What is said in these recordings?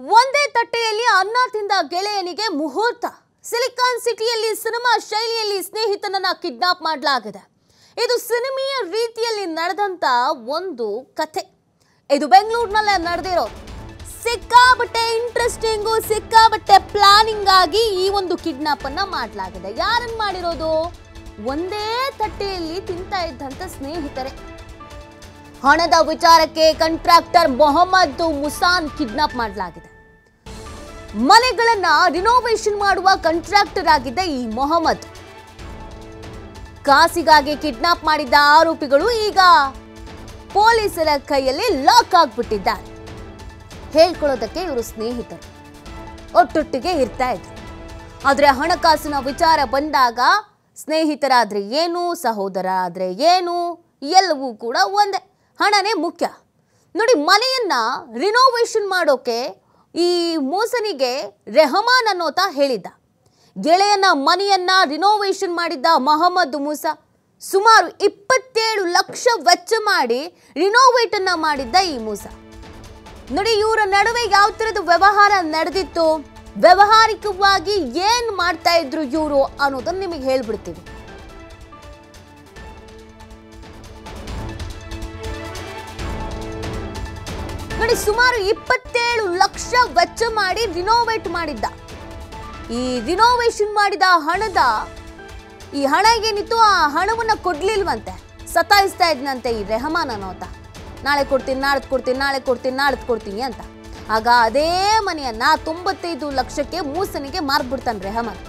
ಒಂದೇ ತಟ್ಟೆಯಲ್ಲಿ ಅನ್ನ ತಿಂದ ಗೆಳೆಯನಿಗೆ ಮುಹೂರ್ತ. ಸಿಲಿಕಾನ್ ಸಿಟಿಯಲ್ಲಿ ಸಿನಿಮಾ ಶೈಲಿಯಲ್ಲಿ ಸ್ನೇಹಿತನನ್ನ ಕಿಡ್ನಾಪ್ ಮಾಡಲಾಗಿದೆ. ಇದು ಸಿನಿಮೀಯ ರೀತಿಯಲ್ಲಿ ನಡೆದಂತ ಒಂದು ಕಥೆ. ಇದು ಬೆಂಗಳೂರಿನಲ್ಲೇ ನಡೆದಿರೋ ಸಿಕ್ಕಾಬಟ್ಟೆ ಇಂಟ್ರೆಸ್ಟಿಂಗು ಸಿಕ್ಕಾಬಟ್ಟೆ ಪ್ಲಾನಿಂಗ್ ಆಗಿ ಈ ಒಂದು ಕಿಡ್ನಾಪ್ ಅನ್ನ ಮಾಡಲಾಗಿದೆ. ಯಾರನ್ನ ಮಾಡಿರೋದು? ಒಂದೇ ತಟ್ಟೆಯಲ್ಲಿ ತಿಂತ ಇದ್ದಂತ ಸ್ನೇಹಿತರೆ. ಹಣದ ವಿಚಾರಕ್ಕೆ ಕಂಟ್ರಾಕ್ಟರ್ ಮೊಹಮ್ಮದ್ ಮುಸಾನ್ ಕಿಡ್ನಾಪ್ ಮಾಡಲಾಗಿದೆ. ಮನೆಗಳನ್ನ ರಿನೋವೇಷನ್ ಮಾಡುವ ಕಂಟ್ರಾಕ್ಟರ್ ಆಗಿದ್ದ ಈ ಮೊಹಮ್ಮದ್. ಕಾಸಿಗಾಗಿ ಕಿಡ್ನಾಪ್ ಮಾಡಿದ್ದ ಆರೋಪಿಗಳು ಈಗ ಪೊಲೀಸರ ಕೈಯಲ್ಲಿ ಲಾಕ್ ಆಗ್ಬಿಟ್ಟಿದ್ದಾರೆ. ಹೇಳ್ಕೊಳ್ಳೋದಕ್ಕೆ ಇವರು ಸ್ನೇಹಿತರು. ಒಟ್ಟೊಟ್ಟಿಗೆ ಇರ್ತಾ ಇದ್ರು. ಆದರೆ ಹಣಕಾಸಿನ ವಿಚಾರ ಬಂದಾಗ ಸ್ನೇಹಿತರಾದ್ರೆ ಏನು ಸಹೋದರ ಆದ್ರೆ ಏನು, ಎಲ್ಲವೂ ಕೂಡ ಒಂದೇ. ಹಣನೇ ಮುಖ್ಯ. ನೋಡಿ, ಮನೆಯನ್ನ ರಿನೋವೇಷನ್ ಮಾಡೋಕೆ ಈ ಮೋಸನಿಗೆ ರೆಹಮಾನ್ ಅನ್ನೋತ ಹೇಳಿದ್ದ. ಗೆಳೆಯನ ಮನೆಯನ್ನ ರಿನೋವೇಷನ್ ಮಾಡಿದ್ದ ಮೊಹಮ್ಮದ್ ಮೂಸಾ ಸುಮಾರು ಇಪ್ಪತ್ತೇಳು ಲಕ್ಷ ವೆಚ್ಚ ಮಾಡಿ ರಿನೋವೇಟ್ ಅನ್ನ ಮಾಡಿದ್ದ ಈ ಮೂಸಾ. ನೋಡಿ, ಇವರ ನಡುವೆ ಯಾವ ತರದ ವ್ಯವಹಾರ ನಡೆದಿತ್ತು, ವ್ಯವಹಾರಿಕವಾಗಿ ಏನ್ ಮಾಡ್ತಾ ಇದ್ರು ಇವರು ಅನ್ನೋದನ್ನ ನಿಮಗೆ ಹೇಳ್ಬಿಡ್ತೀವಿ ನೋಡಿ ಸುಮಾರು ಇಪ್ಪತ್ತೇಳು ಲಕ್ಷ ವೆಚ್ಚ ಮಾಡಿ ರಿನೋವೇಟ್ ಮಾಡಿದ್ದ. ಈ ರಿನೋವೇಷನ್ ಮಾಡಿದ ಹಣದ, ಈ ಹಣ ಏನಿತ್ತು? ಆ ಹಣವನ್ನ ಕೊಡ್ಲಿಲ್ವಂತೆ. ಸತಾಯಿಸ್ತಾ ಇದ್ನಂತೆ ಈ ರೆಹಮಾನ್ ಅನ್ನೋತ ನಾಳೆ ಕೊಡ್ತೀನಿ ನಾಳೆ ಕೊಡ್ತೀನಿ ನಾಳೆ ಕೊಡ್ತೀನಿ ನಾಳೆ ಕೊಡ್ತೀನಿ ಅಂತ. ಆಗ ಅದೇ ಮನೆಯನ್ನ ತೊಂಬತ್ತೈದು ಲಕ್ಷಕ್ಕೆ ಮೂಸನಿಗೆ ಮಾರ್ಬಿಡ್ತಾನೆ ರೆಹಮಾನ್.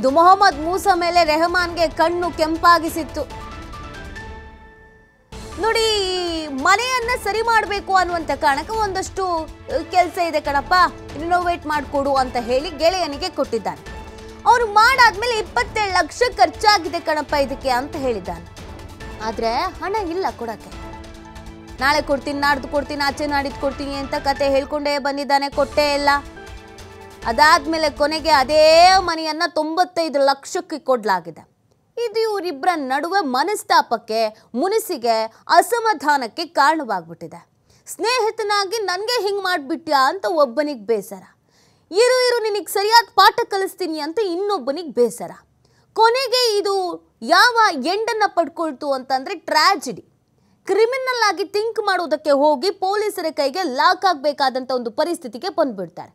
ಇದು ಮೊಹಮ್ಮದ್ ಮೂಸ ಮೇಲೆ ರೆಹಮಾನ್ಗೆ ಕಣ್ಣು ಕೆಂಪಾಗಿಸಿತ್ತು. ನೋಡಿ, ಮನೆಯನ್ನ ಸರಿ ಮಾಡಬೇಕು ಅನ್ನುವಂಥ ಕಾರಣಕ್ಕೆ ಒಂದಷ್ಟು ಕೆಲಸ ಇದೆ ಕಣಪ್ಪ. ರಿನೋವೇಟ್ ಮಾಡಿಕೊಡು ಅಂತ ಹೇಳಿ ಗೆಳೆಯನಿಗೆ ಕೊಟ್ಟಿದ್ದಾನೆ. ಅವ್ರು ಮಾಡಾದ್ಮೇಲೆ ಇಪ್ಪತ್ತೇಳು ಲಕ್ಷ ಖರ್ಚಾಗಿದೆ ಕಣಪ್ಪ ಇದಕ್ಕೆ ಅಂತ ಹೇಳಿದ್ದಾನೆ. ಆದ್ರೆ ಹಣ ಇಲ್ಲ ಕೊಡಕ್ಕೆ. ನಾಳೆ ಕೊಡ್ತೀನಿ, ನಾಡ್ದು ಕೊಡ್ತೀನಿ, ಆಚೆ ನಾಡಿದ್ದು ಕೊಡ್ತೀನಿ ಅಂತ ಕತೆ ಹೇಳ್ಕೊಂಡೇ ಬಂದಿದ್ದಾನೆ, ಕೊಟ್ಟೇ ಇಲ್ಲ. ಅದಾದ್ಮೇಲೆ ಕೊನೆಗೆ ಅದೇ ಮನೆಯನ್ನ ತೊಂಬತ್ತೈದು ಲಕ್ಷಕ್ಕೆ ಕೊಡ್ಲಾಗಿದೆ. ಇದು ಇವರಿಬ್ಬರ ನಡುವೆ ಮನಸ್ತಾಪಕ್ಕೆ, ಮುನಿಸಿಗೆ, ಅಸಮಾಧಾನಕ್ಕೆ ಕಾರಣವಾಗ್ಬಿಟ್ಟಿದೆ. ಸ್ನೇಹಿತನಾಗಿ ನನಗೆ ಹಿಂಗೆ ಮಾಡಿಬಿಟ್ಯಾ ಅಂತ ಒಬ್ಬನಿಗೆ ಬೇಸರ. ಇರು ಇರು, ನಿನಗೆ ಸರಿಯಾದ ಪಾಠ ಕಲಿಸ್ತೀನಿ ಅಂತ ಇನ್ನೊಬ್ಬನಿಗೆ ಬೇಸರ. ಕೊನೆಗೆ ಇದು ಯಾವ ಎಂಡನ್ನು ಪಡ್ಕೊಳ್ತು ಅಂತಂದರೆ ಟ್ರ್ಯಾಜಿಡಿ ಕ್ರಿಮಿನಲ್ ಆಗಿ ಥಿಂಕ್ ಮಾಡೋದಕ್ಕೆ ಹೋಗಿ ಪೊಲೀಸರ ಕೈಗೆ ಲಾಕ್ ಆಗಬೇಕಾದಂಥ ಒಂದು ಪರಿಸ್ಥಿತಿಗೆ ಬಂದುಬಿಡ್ತಾರೆ.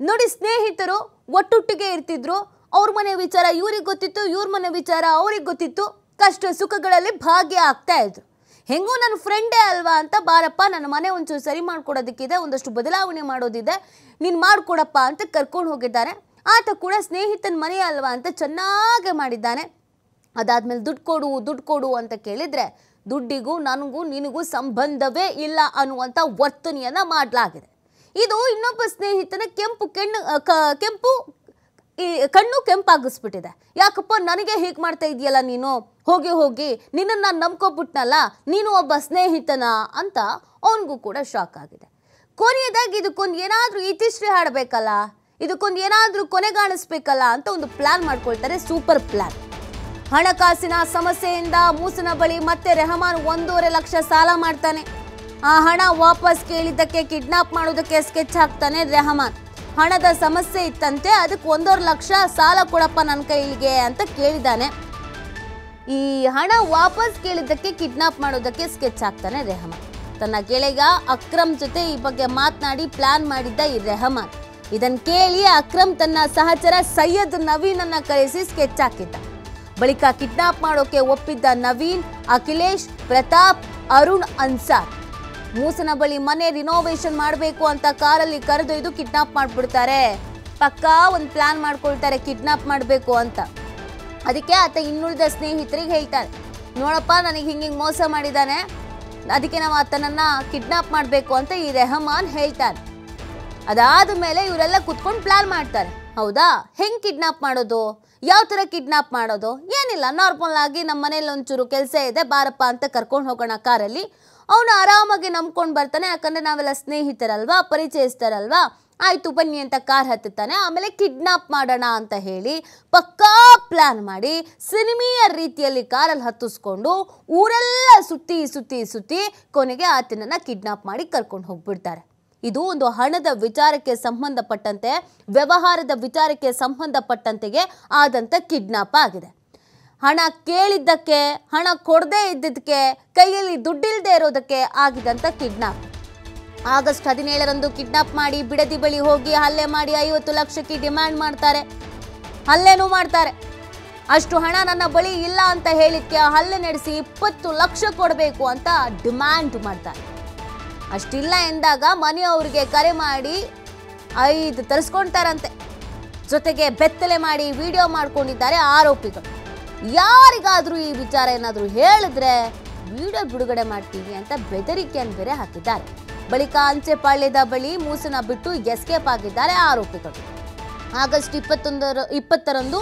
ನೋಡಿ ಸ್ನೇಹಿತರು, ಒಟ್ಟೊಟ್ಟಿಗೆ ಇರ್ತಿದ್ರು ಅವ್ರ ಮನೆ ವಿಚಾರ, ಇವ್ರಿಗೆ ಗೊತ್ತಿತ್ತು, ಇವ್ರ ಮನೆ ವಿಚಾರ, ಅವ್ರಿಗೆ ಗೊತ್ತಿತ್ತು. ಕಷ್ಟ ಸುಖಗಳಲ್ಲಿ ಭಾಗ್ಯ ಆಗ್ತಾ ಇದ್ರು. ಹೆಂಗೂ ನನ್ನ ಫ್ರೆಂಡೇ ಅಲ್ವಾ ಅಂತ, ಬಾರಪ್ಪ, ನನ್ನ ಮನೆ ಒಂಚೂರು ಸರಿ ಮಾಡ್ಕೊಡೋದಕ್ಕಿದೆ, ಒಂದಷ್ಟು ಬದಲಾವಣೆ ಮಾಡೋದಿದೆ, ನೀನು ಮಾಡಿಕೊಡಪ್ಪ ಅಂತ ಕರ್ಕೊಂಡು ಹೋಗಿದ್ದಾರೆ. ಆತ ಕೂಡ ಸ್ನೇಹಿತನ ಮನೆ ಅಲ್ವಾ ಅಂತ ಚೆನ್ನಾಗೆ ಮಾಡಿದ್ದಾನೆ. ಅದಾದ್ಮೇಲೆ ದುಡ್ಡು ಕೊಡು ದುಡ್ಡು ಕೊಡು ಅಂತ ಕೇಳಿದರೆ, ದುಡ್ಡಿಗೂ ನನಗೂ ನಿನಗೂ ಸಂಬಂಧವೇ ಇಲ್ಲ ಅನ್ನುವಂಥ ವರ್ತನೆಯನ್ನು ಮಾಡಲಾಗಿದೆ. ಇದು ಇನ್ನೊಬ್ಬ ಸ್ನೇಹಿತನ ಕೆಂಪು, ಕೆಣ್ಣು ಕೆಂಪು ಈ ಕಣ್ಣು ಕೆಂಪಾಗಿಸ್ಬಿಟ್ಟಿದೆ. ಯಾಕಪ್ಪ ನನಗೆ ಹೀಗೆ ಮಾಡ್ತಾ ಇದೆಯಲ್ಲ ನೀನು? ಹೋಗಿ ಹೋಗಿ ನಿನ್ನನ್ನು ನಾನು ನಂಬ್ಕೊಬಿಟ್ನಲ್ಲ, ನೀನು ಒಬ್ಬ ಸ್ನೇಹಿತನ ಅಂತ ಅವನಿಗೂ ಕೂಡ ಶಾಕ್ ಆಗಿದೆ. ಕೊನೆಯದಾಗಿ ಇದಕ್ಕೊಂದು ಏನಾದರೂ ಇತಿಶ್ರೀ ಹಾಡಬೇಕಲ್ಲ, ಇದಕ್ಕೊಂದು ಏನಾದರೂ ಕೊನೆಗಾಣಿಸ್ಬೇಕಲ್ಲ ಅಂತ ಒಂದು ಪ್ಲ್ಯಾನ್ ಮಾಡ್ಕೊಳ್ತಾರೆ ಸೂಪರ್ ಪ್ಲ್ಯಾನ್ ಹಣಕಾಸಿನ ಸಮಸ್ಯೆಯಿಂದ ಮೂಸನ ಬಳಿ ಮತ್ತೆ ರೆಹಮಾನ್ ಒಂದೂವರೆ ಲಕ್ಷ ಸಾಲ ಮಾಡ್ತಾನೆ. ಆ ಹಣ ವಾಪಸ್ ಕೇಳಿದ್ದಕ್ಕೆ ಕಿಡ್ನಾಪ್ ಮಾಡೋದಕ್ಕೆ ಸ್ಕೆಚ್ ಹಾಕ್ತಾನೆ ರೆಹಮಾನ್. ಹಣದ ಸಮಸ್ಯೆ ಇತ್ತಂತೆ, ಅದಕ್ಕೆ ಒಂದೂವರೆ ಲಕ್ಷ ಸಾಲ ಕೊಡಪ್ಪ ನನ್ನ ಕೈಲಿಗೆ ಅಂತ ಕೇಳಿದ್ದಾನೆ. ಈ ಹಣ ವಾಪಸ್ ಕೇಳಿದ್ದಕ್ಕೆ ಕಿಡ್ನಾಪ್ ಮಾಡೋದಕ್ಕೆ ಸ್ಕೆಚ್ ಹಾಕ್ತಾನೆ ರೆಹಮಾನ್. ತನ್ನ ಗೆಳೆಯ ಅಕ್ರಮ್ ಜೊತೆ ಈ ಬಗ್ಗೆ ಮಾತನಾಡಿ ಪ್ಲಾನ್ ಮಾಡಿದ್ದ ಈ ರೆಹಮಾನ್. ಇದನ್ನ ಕೇಳಿ ಅಕ್ರಮ್ ತನ್ನ ಸಹಚರ ಸೈಯದ್ ನವೀನನ್ನು ಕರೆಸಿ ಸ್ಕೆಚ್ ಹಾಕಿದ್ದ. ಬಳಿಕ ಕಿಡ್ನಾಪ್ ಮಾಡೋಕೆ ಒಪ್ಪಿದ್ದ ನವೀನ್, ಅಖಿಲೇಶ್, ಪ್ರತಾಪ್, ಅರುಣ್, ಅನ್ಸಾರ್. ಮೂಸನ ಬಳಿ ಮನೆ ರಿನೋವೇಷನ್ ಮಾಡಬೇಕು ಅಂತ ಕಾರಲ್ಲಿ ಕರೆದೊಯ್ದು ಕಿಡ್ನಾಪ್ ಮಾಡಿಬಿಡ್ತಾರೆ. ಪಕ್ಕಾ ಒಂದು ಪ್ಲಾನ್ ಮಾಡ್ಕೊಳ್ತಾರೆ ಕಿಡ್ನಾಪ್ ಮಾಡಬೇಕು ಅಂತ. ಅದಕ್ಕೆ ಆತ ಇನ್ನುಳಿದ ಸ್ನೇಹಿತರಿಗೆ ಹೇಳ್ತಾರೆ ನೋಡಪ್ಪ, ನನಗೆ ಹಿಂಗೆ ಹಿಂಗೆ ಮೋಸ ಮಾಡಿದ್ದಾನೆ ಅದಕ್ಕೆ ನಾವು ಆತನನ್ನು ಕಿಡ್ನಾಪ್ ಮಾಡಬೇಕು ಅಂತ ಈ ರೆಹಮಾನ್ ಹೇಳ್ತಾನೆ. ಅದಾದ ಮೇಲೆ ಇವರೆಲ್ಲ ಕುತ್ಕೊಂಡು ಪ್ಲಾನ್ ಮಾಡ್ತಾರೆ. ಹೌದಾ? ಹೆಂಗೆ ಕಿಡ್ನಾಪ್ ಮಾಡೋದು? ಯಾವ ಥರ ಕಿಡ್ನಾಪ್ ಮಾಡೋದು? ಏನಿಲ್ಲ ನಾರ್ಮಲ್ ಆಗಿ ನಮ್ಮ ಮನೇಲಿ ಒಂಚೂರು ಕೆಲಸ ಇದೆ, ಬಾರಪ್ಪ ಅಂತ ಕರ್ಕೊಂಡು ಹೋಗೋಣ ಕಾರಲ್ಲಿ. ಅವನು ಆರಾಮಾಗಿ ನಂಬ್ಕೊಂಡು ಬರ್ತಾನೆ, ಯಾಕಂದರೆ ನಾವೆಲ್ಲ ಸ್ನೇಹಿತರಲ್ವಾ ಪರಿಚಯಿಸ್ತಾರಲ್ವಾ ಆಯಿತು, ಬನ್ನಿ ಅಂತ ಕಾರ್ ಹತ್ತುತ್ತಾನೆ. ಆಮೇಲೆ ಕಿಡ್ನಾಪ್ ಮಾಡೋಣ ಅಂತ ಹೇಳಿ ಪಕ್ಕಾ ಪ್ಲ್ಯಾನ್ ಮಾಡಿ ಸಿನಿಮೀಯ ರೀತಿಯಲ್ಲಿ ಕಾರಲ್ಲಿ ಹತ್ತಿಸ್ಕೊಂಡು ಊರೆಲ್ಲ ಸುತ್ತಿ ಸುತ್ತಿ ಸುತ್ತಿ ಕೊನೆಗೆ ಆತನನ್ನು ಕಿಡ್ನಾಪ್ ಮಾಡಿ ಕರ್ಕೊಂಡು ಹೋಗ್ಬಿಡ್ತಾರೆ. ಇದು ಒಂದು ಹಣದ ವಿಚಾರಕ್ಕೆ ಸಂಬಂಧಪಟ್ಟಂತೆ, ವ್ಯವಹಾರದ ವಿಚಾರಕ್ಕೆ ಸಂಬಂಧಪಟ್ಟಂತೆಗೆ ಆದಂಥ ಕಿಡ್ನಾಪ್ ಆಗಿದೆ. ಹಣ ಕೇಳಿದ್ದಕ್ಕೆ, ಹಣ ಕೊಡದೇ ಇದ್ದಿದ್ದಕ್ಕೆ ಕೈಯಲ್ಲಿ ದುಡ್ಡಿಲ್ಲದೆ ಇರೋದಕ್ಕೆ ಆಗಿದಂಥ ಕಿಡ್ನಾಪ್. ಆಗಸ್ಟ್ ಹದಿನೇಳರಂದು ಕಿಡ್ನಾಪ್ ಮಾಡಿ ಬಿಡದಿ ಬಳಿ ಹೋಗಿ ಹಲ್ಲೆ ಮಾಡಿ ಐವತ್ತು ಲಕ್ಷಕ್ಕೆ ಡಿಮ್ಯಾಂಡ್ ಮಾಡ್ತಾರೆ. ಹಲ್ಲೆನೂ ಮಾಡ್ತಾರೆ. ಅಷ್ಟು ಹಣ ನನ್ನ ಬಳಿ ಇಲ್ಲ ಅಂತ ಹೇಳಿದ್ಕೆ ಹಲ್ಲೆ ನಡೆಸಿ ಇಪ್ಪತ್ತು ಲಕ್ಷ ಕೊಡಬೇಕು ಅಂತ ಡಿಮ್ಯಾಂಡ್ ಮಾಡ್ತಾರೆ. ಅಷ್ಟಿಲ್ಲ ಎಂದಾಗ ಮನೆಯವ್ರಿಗೆ ಕರೆ ಮಾಡಿ ಐದು ತರಿಸ್ಕೊಳ್ತಾರಂತೆ. ಜೊತೆಗೆ ಬೆತ್ತಲೆ ಮಾಡಿ ವಿಡಿಯೋ ಮಾಡ್ಕೊಂಡಿದ್ದಾರೆ ಆರೋಪಿಗಳು. ಯಾರಿಗಾದ್ರೂ ಈ ವಿಚಾರ ಏನಾದರೂ ಹೇಳಿದ್ರೆ ವಿಡಿಯೋ ಬಿಡುಗಡೆ ಮಾಡ್ತೀವಿ ಅಂತ ಬೆದರಿಕೆಯನ್ನು ಬೇರೆ ಹಾಕಿದ್ದಾರೆ. ಬಳಿಕ ಅಂಚೆಪಾಳ್ಯದ ಬಳಿ ಮೂಸನ ಬಿಟ್ಟು ಎಸ್ಕೇಪ್ ಆಗಿದ್ದಾರೆ ಆರೋಪಿಗಳು. ಆಗಸ್ಟ್ ಇಪ್ಪತ್ತೊಂದರ, ಇಪ್ಪತ್ತರಂದು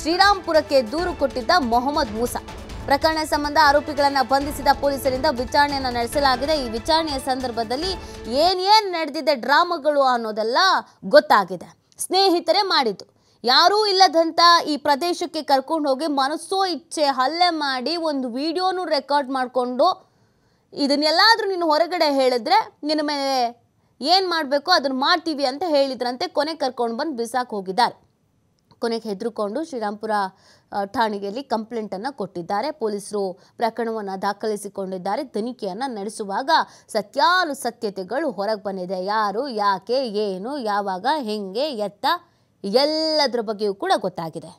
ಶ್ರೀರಾಮ್ಪುರಕ್ಕೆ ದೂರು ಕೊಟ್ಟಿದ್ದ ಮೊಹಮ್ಮದ್ ಮೂಸಾ. ಪ್ರಕರಣ ಸಂಬಂಧ ಆರೋಪಿಗಳನ್ನು ಬಂಧಿಸಿದ ಪೊಲೀಸರಿಂದ ವಿಚಾರಣೆಯನ್ನು ನಡೆಸಲಾಗಿದೆ. ಈ ವಿಚಾರಣೆಯ ಸಂದರ್ಭದಲ್ಲಿ ಏನೇನು ನಡೆದಿದೆ, ಡ್ರಾಮಾಗಳು ಅನ್ನೋದೆಲ್ಲ ಗೊತ್ತಾಗಿದೆ. ಸ್ನೇಹಿತರೇ ಮಾಡಿದ್ದು. ಯಾರೂ ಇಲ್ಲದಂತ ಈ ಪ್ರದೇಶಕ್ಕೆ ಕರ್ಕೊಂಡು ಹೋಗಿ ಮನಸ್ಸೋ ಇಚ್ಛೆ ಹಲ್ಲೆ ಮಾಡಿ ಒಂದು ವಿಡಿಯೋನು ರೆಕಾರ್ಡ್ ಮಾಡಿಕೊಂಡು ಇದನ್ನೆಲ್ಲಾದರೂ ನೀನು ಹೊರಗಡೆ ಹೇಳಿದ್ರೆ ನಿನ್ನ ಮೇಲೆ ಏನು ಮಾಡಬೇಕು ಅದನ್ನು ಮಾಡ್ತೀವಿ ಅಂತ ಹೇಳಿದ್ರಂತೆ ಕೊನೆ ಕರ್ಕೊಂಡು ಬಂದು ಬಿಸಾಕ್ ಹೋಗಿದ್ದಾರೆ. ಕೊನೆಗೆ ಹೆದರುಕೊಂಡು ಶ್ರೀರಾಮ್ಪುರ ಠಾಣೆಯಲ್ಲಿ ಕಂಪ್ಲೇಂಟನ್ನು ಕೊಟ್ಟಿದ್ದಾರೆ. ಪೊಲೀಸರು ಪ್ರಕರಣವನ್ನು ದಾಖಲಿಸಿಕೊಂಡಿದ್ದಾರೆ. ತನಿಖೆಯನ್ನು ನಡೆಸುವಾಗ ಸತ್ಯಾನುಸತ್ಯತೆಗಳು ಹೊರಗೆ ಬಂದಿದೆ. ಯಾರು, ಯಾಕೆ, ಏನು, ಯಾವಾಗ, ಹೆಂಗೆ, ಎತ್ತ ಎಲ್ಲದರ ಬಗ್ಗೆಯೂ ಕೂಡ ಗೊತ್ತಾಗಿದೆ.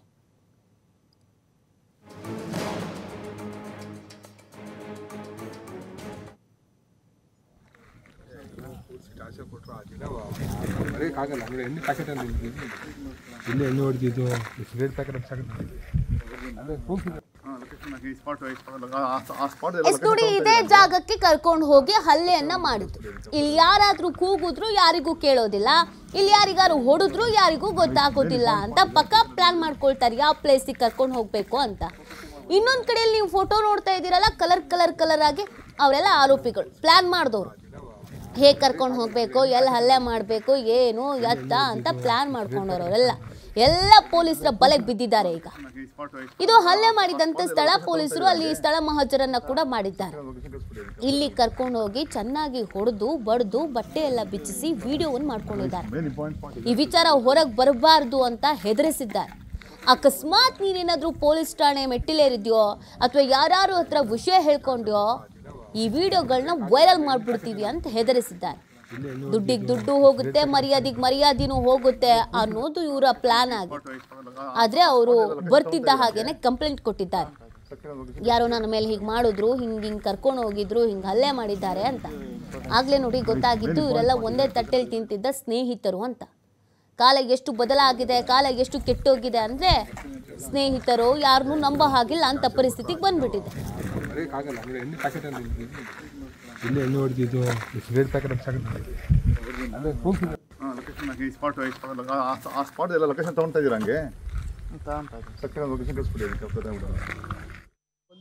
ಎಣ್ಣೆ ಪ್ಯಾಕೆಟ್ ಅಂದರೆ ಇದೆ ಜಾಗಕ್ಕೆ ಕರ್ಕೊಂಡು ಹೋಗಿ ಹಲ್ಲೆಯನ್ನ ಮಾಡಿದ್ರು. ಇಲ್ಲಿ ಯಾರಾದ್ರೂ ಕೂಗಿದ್ರು, ಯಾರಿಗೂ ಕೇಳೋದಿಲ್ಲ. ಇಲ್ಲಿ ಯಾರಿಗಾರು ಹೊಡೆದ್ರು, ಯಾರಿಗೂ ಗೊತ್ತಾಗೋದಿಲ್ಲ ಅಂತ ಪಕ್ಕ ಪ್ಲಾನ್ ಮಾಡ್ಕೊಳ್ತಾರೆ. ಯಾವ ಪ್ಲೇಸಿಗೆ ಕರ್ಕೊಂಡು ಹೋಗ್ಬೇಕು ಅಂತ. ಇನ್ನೊಂದ್ ಕಡೆಯಲ್ಲಿ ನೀವು ಫೋಟೋ ನೋಡ್ತಾ ಇದ್ದೀರಲ್ಲ ಕಲರ್ ಕಲರ್ ಕಲರ್ ಆಗಿ ಅವರೆಲ್ಲ ಆರೋಪಿಗಳು ಪ್ಲಾನ್ ಮಾಡಿದವರು. ಹೇಗೆ ಕರ್ಕೊಂಡು ಹೋಗಬೇಕು, ಎಲ್ಲಿ ಹಲ್ಲೆ ಮಾಡಬೇಕು, ಏನು, ಎತ್ತ ಅಂತ ಪ್ಲಾನ್ ಮಾಡ್ಕೊಂಡವ್ರು ಅವರೆಲ್ಲ. ಎಲ್ಲ ಪೊಲೀಸರ ಬಲೆಗೆ ಬಿದ್ದಿದ್ದಾರೆ ಈಗ. ಇದು ಹಲ್ಲೆ ಮಾಡಿದಂತ ಸ್ಥಳ ಪೊಲೀಸರು ಅಲ್ಲಿ ಸ್ಥಳ ಮಹಜರನ್ನ ಕೂಡ ಮಾಡಿದ್ದಾರೆ. ಇಲ್ಲಿ ಕರ್ಕೊಂಡು ಹೋಗಿ ಚೆನ್ನಾಗಿ ಹೊಡೆದು, ಬಡ್ದು, ಬಟ್ಟೆ ಎಲ್ಲ ಬಿಚ್ಚಿಸಿ ವಿಡಿಯೋವನ್ನು ಮಾಡ್ಕೊಂಡಿದ್ದಾರೆ. ಈ ವಿಚಾರ ಹೊರಗೆ ಬರಬಾರ್ದು ಅಂತ ಹೆದರಿಸಿದ್ದಾರೆ. ಅಕಸ್ಮಾತ್ ನೀನೇನಾದ್ರೂ ಪೊಲೀಸ್ ಠಾಣೆ ಮೆಟ್ಟಿಲೇರಿದ್ಯೋ, ಅಥವಾ ಯಾರು ಹತ್ರ ವಿಷಯ ಹೇಳ್ಕೊಂಡ್ಯೋ, ಈ ವಿಡಿಯೋಗಳನ್ನ ವೈರಲ್ ಮಾಡ್ಬಿಡ್ತೀವಿ ಅಂತ ಹೆದರಿಸಿದ್ದಾರೆ. ದುಡ್ಡಿಗೆ ದುಡ್ಡು ಹೋಗುತ್ತೆ, ಮರ್ಯಾದೆಗೆ ಮರ್ಯಾದೆನೂ ಹೋಗುತ್ತೆ ಅನ್ನೋದು ಇವರ ಪ್ಲಾನ್ ಆಗಿದೆ ಆದ್ರೆ ಅವರು ಬರ್ತಿದ್ದ ಹಾಗೇನೆ ಕಂಪ್ಲೇಂಟ್ ಕೊಟ್ಟಿದ್ದಾರೆ. ಯಾರೋ ನನ್ನ ಮೇಲೆ ಹೀಗೆ ಮಾಡಿದ್ರು, ಹಿಂಗೆ ಹಿಂಗೆ ಕರ್ಕೊಂಡು ಹೋಗಿದ್ರು, ಹಿಂಗೆ ಹಲ್ಲೆ ಮಾಡಿದ್ದಾರೆ ಅಂತ. ಆಗ್ಲೇ ನೋಡಿ ಗೊತ್ತಾಗಿತ್ತು ಇವರೆಲ್ಲ ಒಂದೇ ತಟ್ಟೆಲಿ ತಿಂತಿದ್ದ ಸ್ನೇಹಿತರು ಅಂತ. ಕಾಲ ಎಷ್ಟು ಬದಲಾಗಿದೆ ಕಾಲ ಎಷ್ಟು ಕೆಟ್ಟೋಗಿದೆ ಅಂದರೆ ಸ್ನೇಹಿತರು ಯಾರನ್ನೂ ನಂಬ ಹಾಗಿಲ್ಲ ಅಂತ ಪರಿಸ್ಥಿತಿಗೆ ಬಂದ್ಬಿಟ್ಟಿದೆ. ಎಲ್ಲಿ ಇಲ್ಲಿ ಎಣ್ಣೆ ಹೊಡೆದಿದ್ದು ಸಿಗರೇಟ್ ಪ್ಯಾಕೆಟ್ ಈ ಸ್ಪಾಟ್ ಆ ಸ್ಪಾಟ್ ಎಲ್ಲ ಲೊಕೇಶನ್ ತೊಗೊಳ್ತಾ ಇದ್ದೀರಾ ಹಂಗೆ? ಲೊಕೇಶನ್ ಕಳಿಸ್ಬಿಡಿ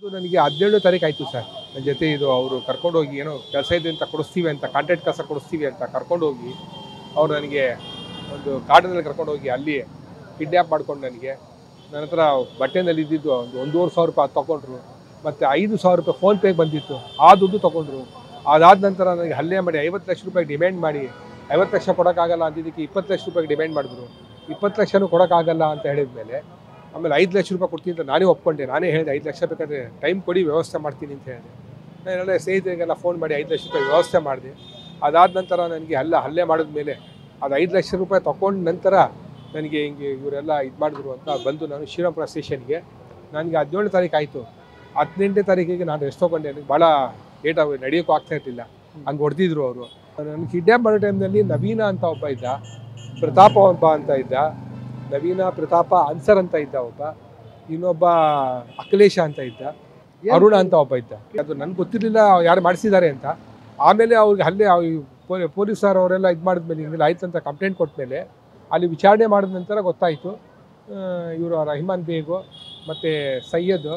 ಒಂದು ನನಗೆ ಹದಿನೇಳು ತಾರೀಕು ಆಯಿತು ಸರ್. ನನ್ನ ಜೊತೆ ಇದು ಅವರು ಕರ್ಕೊಂಡು ಹೋಗಿ ಏನೋ ಕೆಲಸ ಇದೆ ಅಂತ ಕೊಡಿಸ್ತೀವಿ ಅಂತ ಕಾಂಟ್ರಾಕ್ಟ್ ಕೆಲಸ ಕೊಡಿಸ್ತೀವಿ ಅಂತ ಕರ್ಕೊಂಡು ಹೋಗಿ ಅವ್ರು ನನಗೆ ಒಂದು ಕಾಡಿನಲ್ಲಿ ಕರ್ಕೊಂಡು ಹೋಗಿ ಅಲ್ಲಿ ಕಿಡ್ನ್ಯಾಪ್ ಮಾಡ್ಕೊಂಡು ನನಗೆ ನನ್ನ ಹತ್ರ ಬಟ್ಟೆನಲ್ಲಿ ಇದ್ದಿದ್ದು ಒಂದು ಒಂದೂವರೆ ಸಾವಿರ ರೂಪಾಯಿ ಅದು ತೊಗೊಂಡ್ರು ಮತ್ತು ಐದು ಸಾವಿರ ರೂಪಾಯಿ ಫೋನ್ಪೇಗೆ ಬಂದಿತ್ತು ಆ ದುಡ್ಡು ತೊಗೊಂಡ್ರು. ಅದಾದ ನಂತರ ನನಗೆ ಹಲ್ಲೆ ಮಾಡಿ ಐವತ್ತು ಲಕ್ಷ ರೂಪಾಯಿ ಡಿಮ್ಯಾಂಡ್ ಮಾಡಿ, ಐವತ್ತು ಲಕ್ಷ ಕೊಡೋಕ್ಕಾಗಲ್ಲ ಅಂದಿದ್ದಕ್ಕೆ ಇಪ್ಪತ್ತು ಲಕ್ಷ ರೂಪಾಯಿಗೆ ಡಿಮ್ಯಾಂಡ್ ಮಾಡಿದ್ರು. ಇಪ್ಪತ್ತು ಲಕ್ಷನೂ ಕೊಡೋಕ್ಕಾಗಲ್ಲ ಅಂತ ಹೇಳಿದ ಮೇಲೆ, ಆಮೇಲೆ ಐದು ಲಕ್ಷ ರೂಪಾಯಿ ಕೊಡ್ತೀನಿ ಅಂತ ನಾನೇ ಒಪ್ಕೊಂಡೆ. ನಾನೇ ಹೇಳಿದೆ, ಐದು ಲಕ್ಷ ಬೇಕಾದರೆ ಟೈಮ್ ಕೊಡಿ, ವ್ಯವಸ್ಥೆ ಮಾಡ್ತೀನಿ ಅಂತ ಹೇಳಿದೆ. ನಾನೆಲ್ಲ ಸ್ನೇಹಿತರಿಗೆಲ್ಲ ಫೋನ್ ಮಾಡಿ ಐದು ಲಕ್ಷ ರೂಪಾಯಿ ವ್ಯವಸ್ಥೆ ಮಾಡಿದೆ. ಅದಾದ ನಂತರ ನನಗೆ ಅಲ್ಲ ಹಲ್ಲೆ ಮಾಡಿದ್ಮೇಲೆ ಅದು ಐದು ಲಕ್ಷ ರೂಪಾಯಿ ತೊಗೊಂಡ ನಂತರ ನನಗೆ ಹಿಂಗೆ ಇವರೆಲ್ಲ ಇದು ಮಾಡಿದ್ರು ಅಂತ ಬಂದು ನಾನು ಶ್ರೀರಾಮಪುರ ಸ್ಟೇಷನ್ಗೆ. ನನಗೆ ಹದಿನೇಳು ತಾರೀಕು ಆಯಿತು. ಹದಿನೆಂಟನೇ ತಾರೀಕಿಗೆ ನಾನು ರೆಸ್ಟ್ ತೊಗೊಂಡೆ ನನಗೆ ಭಾಳ ಲೇಟ್ ಆಗಿ ನಡೆಯೋಕ್ಕೂ ಆಗ್ತಾ ಇರ್ಲಿಲ್ಲ. ಹಂಗೆ ಹೊಡೆದಿದ್ರು ಅವರು. ನನ್ನ ಕಿಡ್ನ್ಯಾಪ್ ಮಾಡೋ ಟೈಮ್ನಲ್ಲಿ ನವೀನ ಅಂತ ಒಬ್ಬ ಇದ್ದ ಪ್ರತಾಪ ಒಬ್ಬ ಅಂತ ಇದ್ದ ನವೀನ ಪ್ರತಾಪ ಅನ್ಸರ್ ಅಂತ ಇದ್ದ ಒಬ್ಬ ಇನ್ನೊಬ್ಬ ಅಖಿಲೇಶ ಅಂತ ಇದ್ದ ಅರುಣ ಅಂತ ಒಬ್ಬ ಇದ್ದ. ಅದು ನನ್ಗೆ ಗೊತ್ತಿರಲಿಲ್ಲ ಯಾರು ಮಾಡಿಸಿದ್ದಾರೆ ಅಂತ. ಆಮೇಲೆ ಅವ್ರಿಗೆ ಅಲ್ಲೇ ಪೊಲೀಸರು ಅವರೆಲ್ಲ ಇದು ಮಾಡಿದ್ಮೇಲೆ ಹಿಂಗೆಲ್ಲ ಆಯ್ತು ಅಂತ ಕಂಪ್ಲೇಂಟ್ ಕೊಟ್ಟಮೇಲೆ ಅಲ್ಲಿ ವಿಚಾರಣೆ ಮಾಡಿದ ನಂತರ ಗೊತ್ತಾಯಿತು ಇವರು ರಹಿಮಾನ್ ಬೇಗು ಮತ್ತು ಸೈಯದ್.